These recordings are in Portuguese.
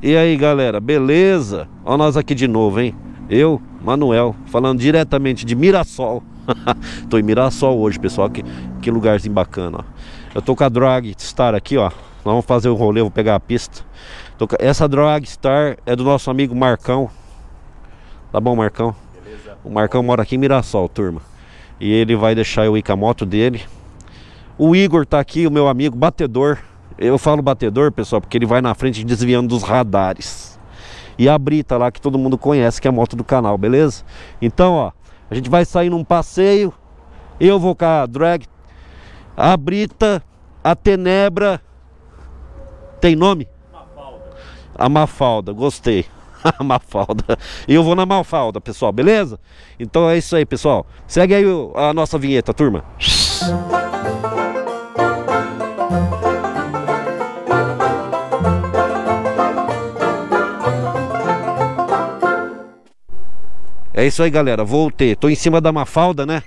E aí galera, beleza? Olha nós aqui de novo, hein? Eu, Manuel, falando diretamente de Mirassol Tô em Mirassol hoje, pessoal, que, que lugarzinho bacana, ó. Eu tô com a Drag Star aqui, ó Nós vamos fazer o rolê, vou pegar a pista com... Essa Drag Star é do nosso amigo Marcão Tá bom, Marcão? Beleza. O Marcão mora aqui em Mirassol, turma E ele vai deixar eu ir com a moto dele O Igor tá aqui, o meu amigo batedor eu falo batedor, pessoal, porque ele vai na frente desviando dos radares. E a Brita lá, que todo mundo conhece, que é a moto do canal, beleza? Então, ó, a gente vai sair num passeio. Eu vou com a drag. A Brita, a Tenebra. Tem nome? Mafalda. A Mafalda, gostei. A Mafalda. E eu vou na Mafalda, pessoal, beleza? Então é isso aí, pessoal. Segue aí a nossa vinheta, turma. É isso aí, galera. Voltei. Tô em cima da Mafalda, né?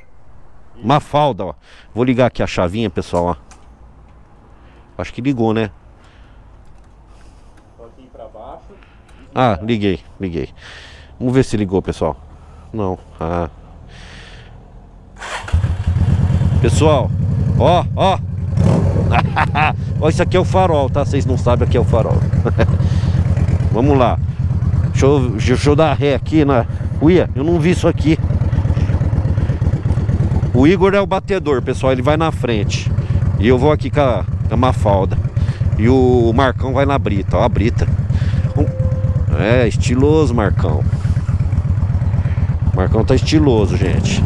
Mafalda, ó. Vou ligar aqui a chavinha, pessoal, ó. Acho que ligou, né? Aqui pra baixo. Ah, liguei, liguei. Vamos ver se ligou, pessoal. Não. Ah. Pessoal, ó, ó. ó, isso aqui é o farol, tá? Vocês não sabem aqui é o farol. Vamos lá. Deixa eu, deixa eu dar ré aqui na, Uia, eu não vi isso aqui. O Igor é o batedor, pessoal, ele vai na frente. E eu vou aqui com a, com a Mafalda. E o Marcão vai na Brita, ó, a Brita. É, estiloso, Marcão. Marcão tá estiloso, gente.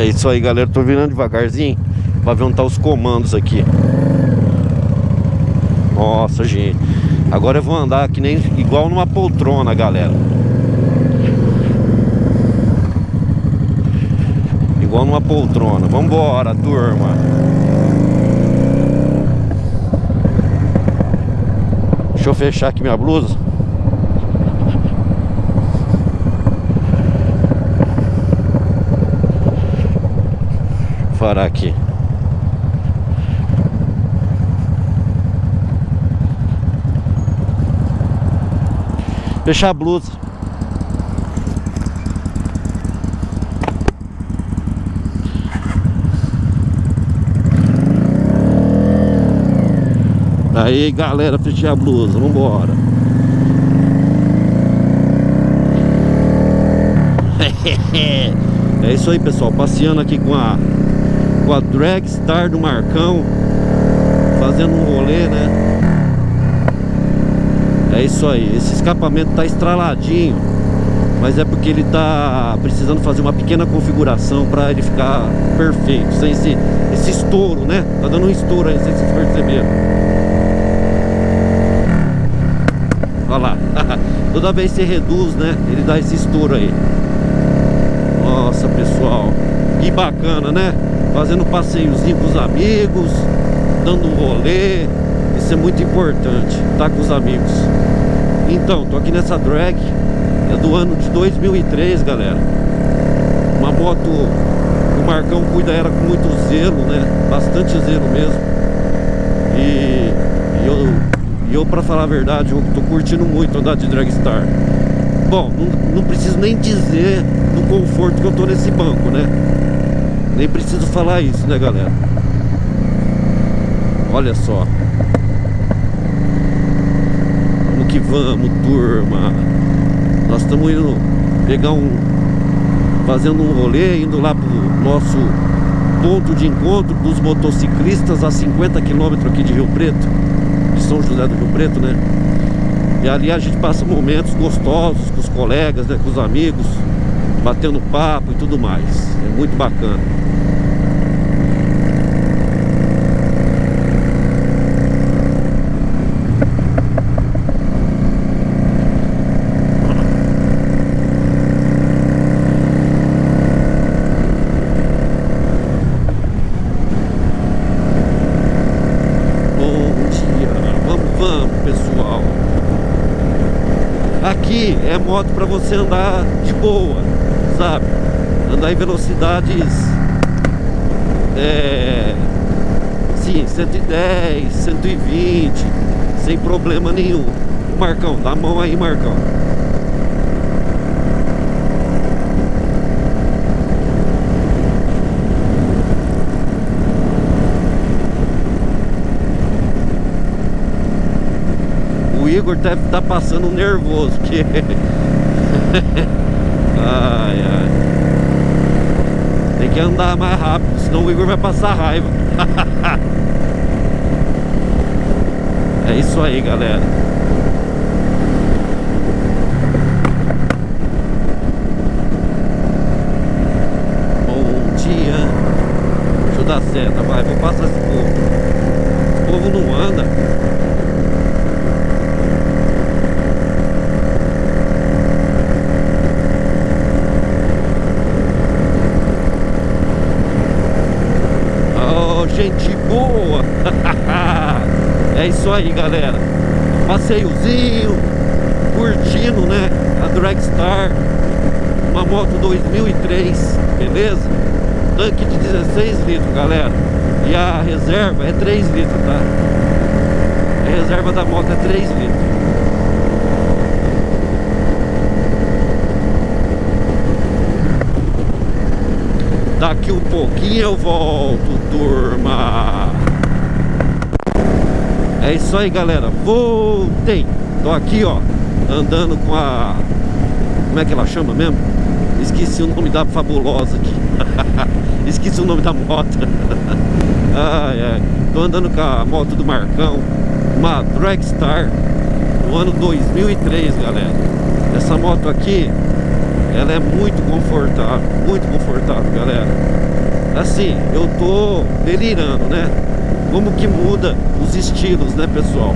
É isso aí, galera. Tô virando devagarzinho pra ver onde tá os comandos aqui. Nossa, gente. Agora eu vou andar que nem igual numa poltrona, galera. Igual numa poltrona. Vambora, turma. Deixa eu fechar aqui minha blusa. Parar aqui. Fechar a blusa. Aí galera, fechei a blusa, vambora É isso aí pessoal, passeando aqui com a com a Dragstar do Marcão Fazendo um rolê, né? É isso aí Esse escapamento tá estraladinho Mas é porque ele tá precisando fazer uma pequena configuração Pra ele ficar perfeito Sem esse, esse estouro, né? Tá dando um estouro aí, sei se vocês perceberam. Olha lá Toda vez que você reduz, né? Ele dá esse estouro aí. Nossa, pessoal Que bacana, né fazendo passeiozinho com os amigos, dando um rolê. Isso é muito importante, tá com os amigos. Então, tô aqui nessa drag, é do ano de 2003, galera. Uma moto o Marcão cuida ela com muito zelo, né? Bastante zelo mesmo. E, e eu, e eu pra falar a verdade, eu tô curtindo muito andar de Dragstar. Bom, não, não preciso nem dizer do conforto que eu tô nesse banco, né? Nem preciso falar isso, né, galera? Olha só. Vamos que vamos, turma. Nós estamos indo pegar um... Fazendo um rolê, indo lá pro nosso ponto de encontro dos motociclistas a 50 quilômetros aqui de Rio Preto. De São José do Rio Preto, né? E ali a gente passa momentos gostosos com os colegas, né, com os amigos, batendo papo e tudo mais. É muito bacana. Moto para você andar de boa, sabe? Andar em velocidades é, sim, 110, 120, sem problema nenhum. Marcão, dá a mão aí, Marcão. Igor estar tá passando nervoso, porque... ai, ai. Tem que andar mais rápido, senão o Igor vai passar raiva. é isso aí, galera. Bom dia. Deixa eu dar seta, vai. Vou passar esse povo. Esse povo não anda. gente boa. é isso aí, galera. Passeiozinho, curtindo, né? A Dragstar, uma moto 2003, beleza? Tanque de 16 litros, galera. E a reserva é 3 litros, tá? A reserva da moto é 3 litros. Daqui um pouquinho eu volto, turma. É isso aí, galera. Voltei. Tô aqui, ó, andando com a... Como é que ela chama mesmo? Esqueci o nome da fabulosa aqui. Esqueci o nome da moto. ai, ai. Tô andando com a moto do Marcão. Uma Dragstar. No ano 2003, galera. Essa moto aqui ela é muito confortável, muito confortável, galera. Assim, eu tô delirando, né? Como que muda os estilos, né, pessoal?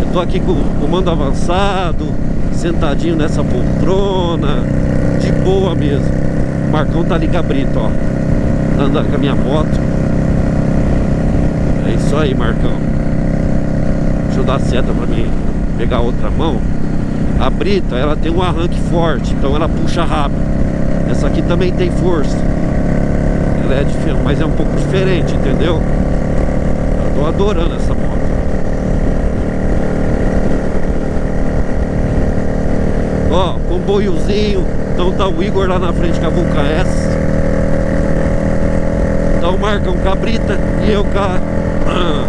Eu tô aqui com o comando avançado, sentadinho nessa poltrona, de boa mesmo. O Marcão tá ali cabrito, ó. Tá andando com a minha moto. É isso aí, Marcão. Deixa eu dar seta pra mim pegar outra mão. A brita, ela tem um arranque forte, então ela puxa rápido. Essa aqui também tem força. Ela é diferente, mas é um pouco diferente, entendeu? Tô adorando essa moto. Ó, comboiozinho. Então tá o Igor lá na frente com a Vulca S. Tá o Marcão Cabrita e eu com a... Ah,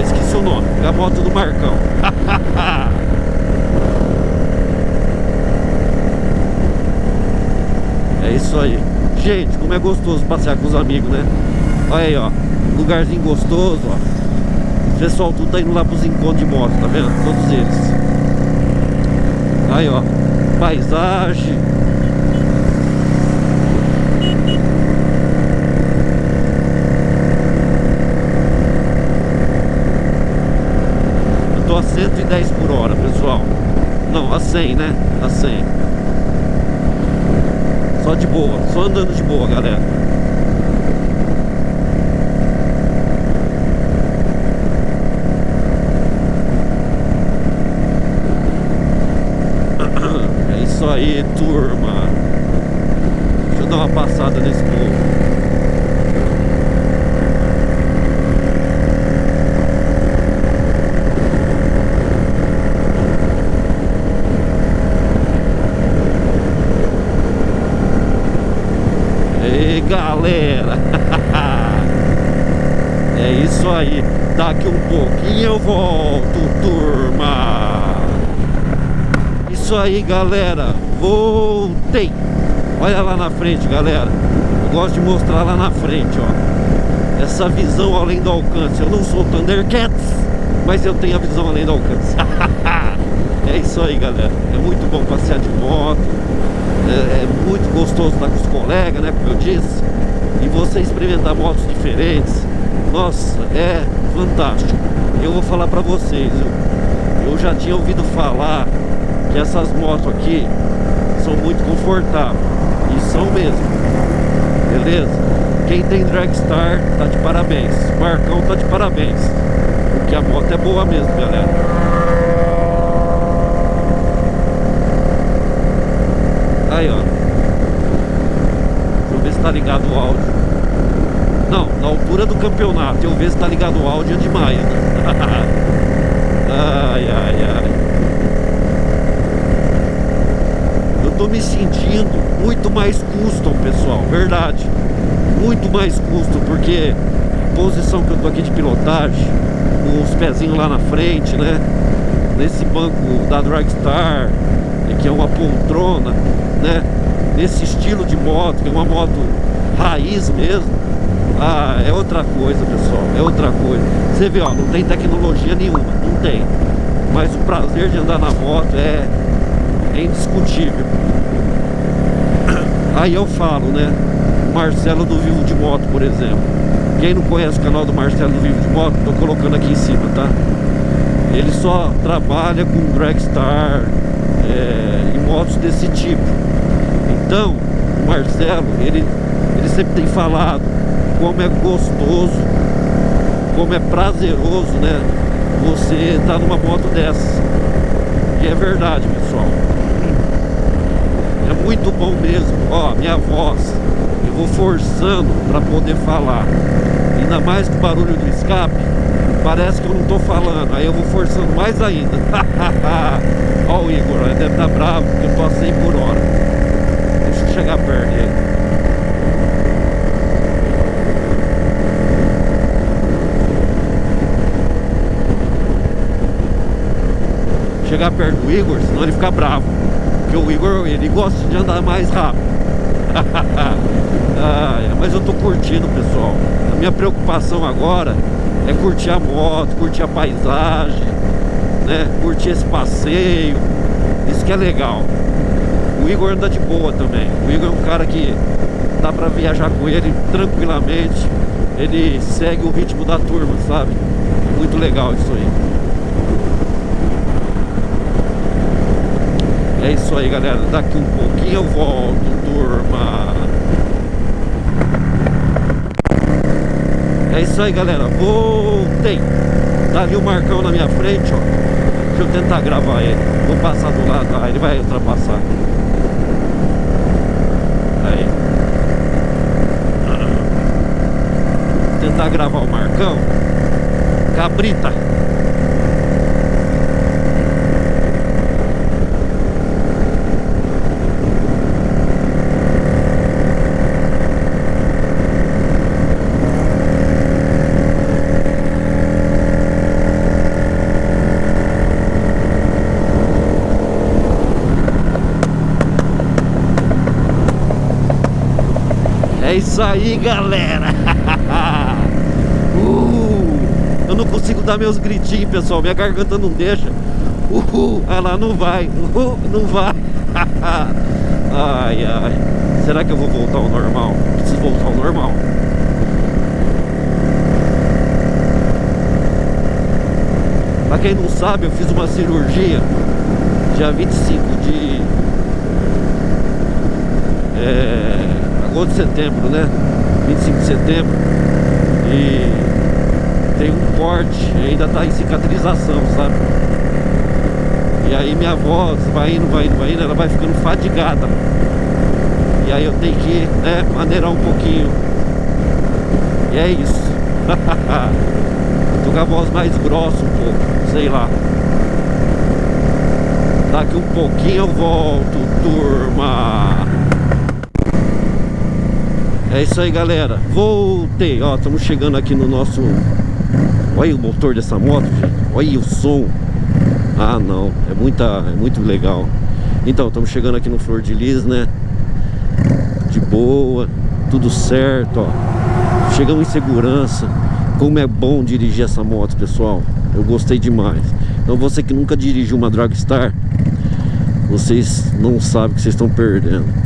esqueci o nome. Com a moto do Marcão. é isso aí. Gente, como é gostoso passear com os amigos, né? Olha aí, ó. Lugarzinho gostoso, ó. O pessoal tudo tá indo lá pros encontros de moto, tá vendo? Todos eles. Aí, ó. Paisagem. a 110 por hora, pessoal. Não, a 100, né? A 100. Só de boa, só andando de boa, galera. É isso aí, turma. Deixa eu dar uma passada nesse povo. galera É isso aí Daqui um pouquinho eu volto, turma Isso aí, galera. Voltei. Olha lá na frente, galera. Eu gosto de mostrar lá na frente, ó. Essa visão além do alcance. Eu não sou Thundercats Mas eu tenho a visão além do alcance. É isso aí, galera. É muito bom passear de moto. É, é, muito gostoso estar com os colegas, né? Como eu disse. E você experimentar motos diferentes. Nossa, é fantástico. Eu vou falar pra vocês, eu, eu já tinha ouvido falar que essas motos aqui são muito confortáveis. E são mesmo. Beleza? Quem tem Dragstar tá de parabéns. Marcão tá de parabéns. Porque a moto é boa mesmo, galera. Aí, ó. Deixa eu ver se tá ligado o áudio. Não, na altura do campeonato. Eu ver se tá ligado o áudio é demais, né? ai, ai, ai. Eu tô me sentindo muito mais custo, pessoal. Verdade. Muito mais custo, porque a posição que eu tô aqui de pilotagem, com os pezinhos lá na frente, né? Nesse banco da Dragstar, que é uma poltrona, né? Nesse estilo de moto, que é uma moto raiz mesmo. Ah, é outra coisa, pessoal, é outra coisa. Você vê, ó, não tem tecnologia nenhuma, não tem. Mas o prazer de andar na moto é, é indiscutível. Aí eu falo, né? Marcelo do Vivo de Moto, por exemplo. Quem não conhece o canal do Marcelo do Vivo de Moto, tô colocando aqui em cima, tá? Ele só trabalha com Dragstar, é, em motos desse tipo. Então, o Marcelo, ele, ele sempre tem falado como é gostoso, como é prazeroso, né? Você tá numa moto dessa. E é verdade, pessoal. Muito bom mesmo. Ó, minha voz, eu vou forçando para poder falar. Ainda mais com o barulho do escape, parece que eu não tô falando. Aí eu vou forçando mais ainda. Ó o Igor, ele deve estar tá bravo porque eu 100 por hora. Deixa eu chegar perto dele. Chegar perto do Igor, senão ele fica bravo. Porque o Igor, ele gosta de andar mais rápido. ah, mas eu tô curtindo, pessoal. A minha preocupação agora é curtir a moto, curtir a paisagem né? Curtir esse passeio. Isso que é legal. O Igor anda de boa também. O Igor é um cara que dá pra viajar com ele tranquilamente. Ele segue o ritmo da turma, sabe? Muito legal isso aí. É isso aí, galera. Daqui um pouquinho eu volto, turma. É isso aí, galera. Voltei. Tá ali o Marcão na minha frente, ó. Deixa eu tentar gravar ele. Vou passar do lado, ah, ele vai ultrapassar. Aí. Tentar gravar o Marcão. Cabrita. Isso aí, galera! uh, eu não consigo dar meus gritinhos, pessoal. Minha garganta não deixa. Uhul! Ah lá, não vai. Uhul, não vai. ai, ai. Será que eu vou voltar ao normal? Preciso voltar ao normal. Pra quem não sabe, eu fiz uma cirurgia dia 25 de... É agosto, setembro, né? 25 de setembro. E tem um corte, ainda tá em cicatrização, sabe? E aí minha voz vai indo, vai indo, vai indo, ela vai ficando fadigada. E aí eu tenho que, né, maneirar um pouquinho. E é isso. Tô com a voz mais grossa um pouco, sei lá. Daqui um pouquinho eu volto, turma. É isso aí, galera. Voltei. Ó, estamos chegando aqui no nosso... Olha o motor dessa moto, gente. Olha o som. Ah, não. É, muita, é muito legal. Então, estamos chegando aqui no Flor de Lis, né? De boa. Tudo certo, ó. Chegamos em segurança. Como é bom dirigir essa moto, pessoal. Eu gostei demais. Então, você que nunca dirigiu uma Dragstar, vocês não sabem o que vocês estão perdendo.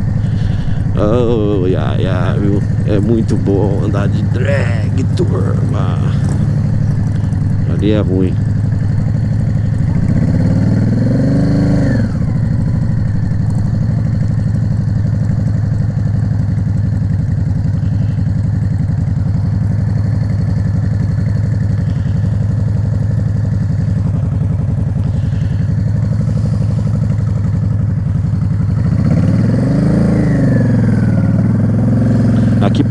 Oh, yeah, yeah, viu? É muito bom andar de drag, turma. Ali é ruim.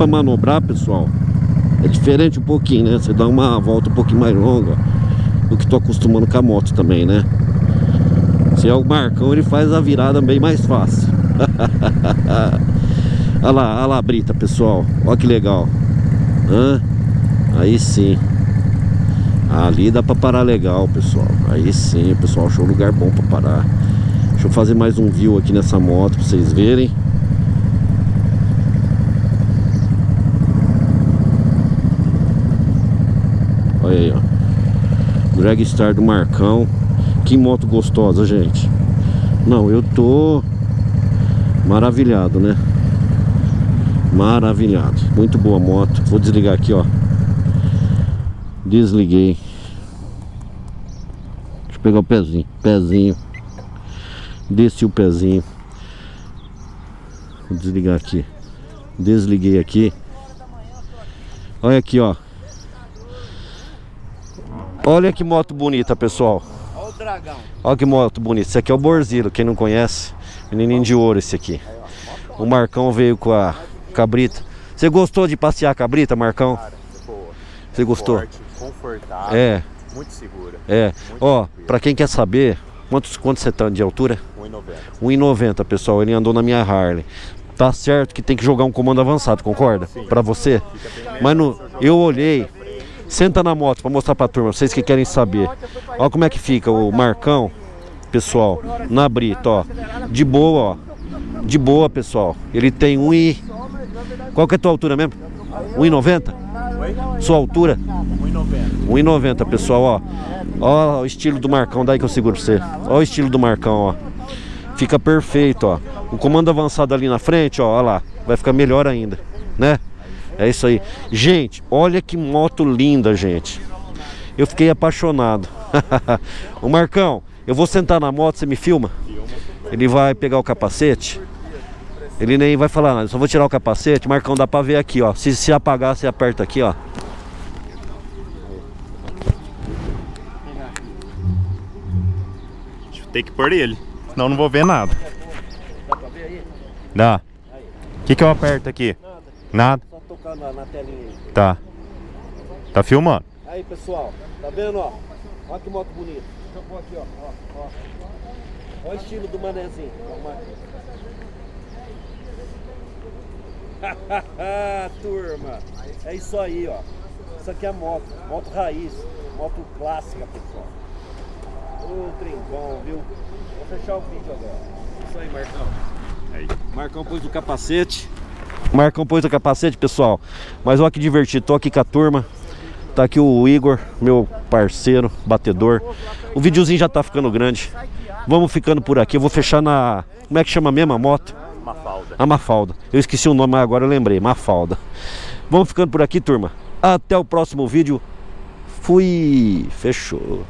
Para manobrar, pessoal, é diferente um pouquinho, né? Você dá uma volta um pouquinho mais longa do que tô acostumando com a moto também, né? Se é o Marcão, ele faz a virada bem mais fácil. olha lá, olha lá a brita, pessoal. Olha que legal. Hã? Aí sim. Ali dá pra parar legal, pessoal. Aí sim, pessoal. Achou um lugar bom pra parar. Deixa eu fazer mais um view aqui nessa moto pra vocês verem. Olha aí, ó. Dragstar do Marcão. Que moto gostosa, gente. Não, eu tô maravilhado, né? Maravilhado. Muito boa moto. Vou desligar aqui, ó. Desliguei. Deixa eu pegar o pezinho. Pezinho. Desci o pezinho. Vou desligar aqui. Desliguei aqui. Olha aqui, ó. Olha que moto bonita, pessoal. Olha o dragão. Olha que moto bonita. Esse aqui é o Borzilo, quem não conhece. Menininho de ouro esse aqui. O Marcão veio com a cabrita. Você gostou de passear a cabrita, Marcão? Cara, boa. Você gostou? Forte, confortável. É, Muito segura. é. Muito Ó, pra quem quer saber, quantos, quanto você tá de altura? 1,90. 1,90 pessoal, ele andou na minha Harley. Tá certo que tem que jogar um comando avançado, concorda? Pra você? Mas no, eu olhei, senta na moto pra mostrar pra turma, vocês que querem saber. Ó como é que fica o Marcão, pessoal, na brita, ó. De boa, ó. De boa, pessoal. Ele tem 1 e... Qual que é a tua altura mesmo? 1,90? Oi? Sua altura? 1,90. 1,90 pessoal, ó. Ó o estilo do Marcão, daí que eu seguro pra você. Ó o estilo do Marcão, ó. Fica perfeito, ó. O comando avançado ali na frente, ó, ó lá. Vai ficar melhor ainda, né? É isso aí. Gente, olha que moto linda, gente. Eu fiquei apaixonado. o Marcão, eu vou sentar na moto, você me filma? Ele vai pegar o capacete. Ele nem vai falar nada, eu só vou tirar o capacete. Marcão, dá pra ver aqui, ó. Se, se apagar, você aperta aqui, ó. Tem que pôr ele. Senão não vou ver nada. Dá. O que, que eu aperto aqui? Nada. Só tocar na, na telinha aí. Tá. Tá filmando? Aí pessoal, tá vendo ó? Olha que moto bonita. Eu pôr aqui ó. ó, ó. Olha o estilo do aqui. Turma, é isso aí ó. Isso aqui é moto, moto raiz, moto clássica pessoal. Ô trem bom, viu? Vou fechar o vídeo agora. Isso aí, Marcão. Aí. Marcão pôs o capacete. Marcão pôs o capacete, pessoal. Mas olha que divertido. Tô aqui com a turma. Tá aqui o Igor, meu parceiro, batedor. O videozinho já tá ficando grande. Vamos ficando por aqui. Eu vou fechar na. Como é que chama mesmo a moto? Uma falda. A Mafalda. Eu esqueci o nome, mas agora eu lembrei. Mafalda. Vamos ficando por aqui, turma. Até o próximo vídeo. Fui. Fechou.